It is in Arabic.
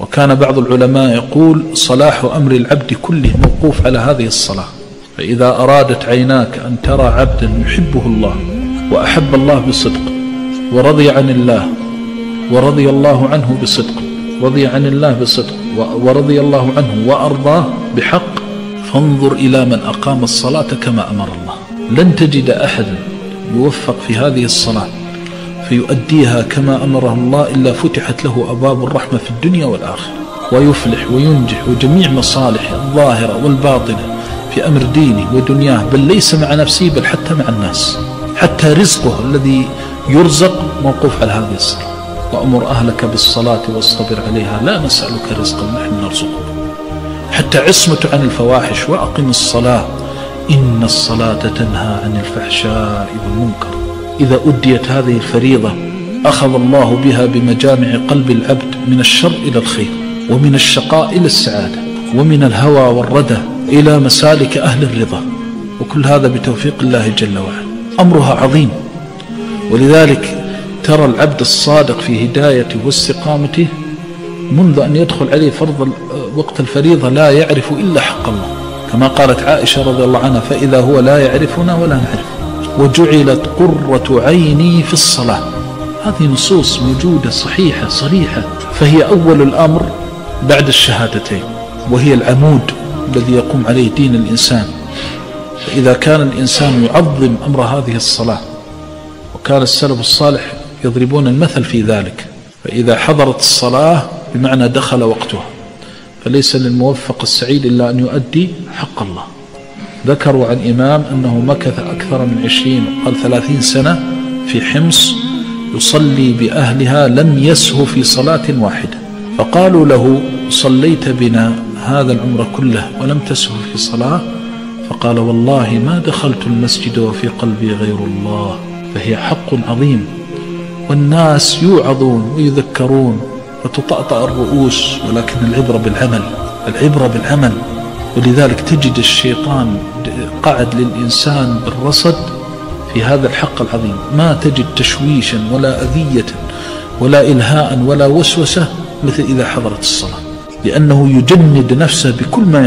وكان بعض العلماء يقول صلاح أمر العبد كله موقوف على هذه الصلاة فإذا أرادت عيناك أن ترى عبدا يحبه الله وأحب الله بصدق ورضي عن الله ورضي الله عنه بصدق رضي عن الله بصدق ورضي الله عنه وأرضاه بحق فانظر إلى من أقام الصلاة كما أمر الله. لن تجد أحدا يوفق في هذه الصلاة. فيؤديها كما أمره الله إلا فتحت له أبواب الرحمة في الدنيا والآخرة. ويفلح وينجح وجميع مصالحه الظاهرة والباطنة في أمر دينه ودنياه بل ليس مع نفسه بل حتى مع الناس. حتى رزقه الذي يرزق موقوف على هذه الصلاة وأمر أهلك بالصلاة واصطبر عليها لا نسألك رزقا نحن نرزقك. حتى عصمة عن الفواحش وأقم الصلاة إن الصلاة تنهى عن الفحشاء والمنكر. إذا أديت هذه الفريضة أخذ الله بها بمجامع قلب العبد من الشر إلى الخير ومن الشقاء إلى السعادة ومن الهوى والردى إلى مسالك أهل الرضا. وكل هذا بتوفيق الله جل وعلا. أمرها عظيم. ولذلك ترى العبد الصادق في هدايته واستقامته منذ أن يدخل عليه فرض وقت الفريضة لا يعرف إلا حق الله. كما قالت عائشة رضي الله عنها فإذا هو لا يعرفنا ولا نعرف وجعلت قرة عيني في الصلاة. هذه نصوص موجودة صحيحة صريحة. فهي أول الأمر بعد الشهادتين وهي العمود الذي يقوم عليه دين الإنسان. فإذا كان الإنسان يعظم أمر هذه الصلاة وكان السلف الصالح يضربون المثل في ذلك فإذا حضرت الصلاة بمعنى دخل وقتها. فليس للموفق السعيد إلا أن يؤدي حق الله. ذكروا عن إمام أنه مكث أكثر من عشرين قال ثلاثين سنة في حمص يصلي بأهلها لم يسه في صلاة واحدة. فقالوا له صليت بنا هذا العمر كله ولم تسه في صلاة؟ فقال والله ما دخلت المسجد وفي قلبي غير الله فهي حق عظيم. والناس يوعظون ويذكرون وتطأطأ الرؤوس ولكن العبرة بالعمل العبرة بالعمل. ولذلك تجد الشيطان قعد للإنسان بالرصد في هذا الحق العظيم. ما تجد تشويشا ولا أذية ولا إلهاء ولا وسوسة مثل إذا حضرت الصلاة لأنه يجند نفسه بكل ما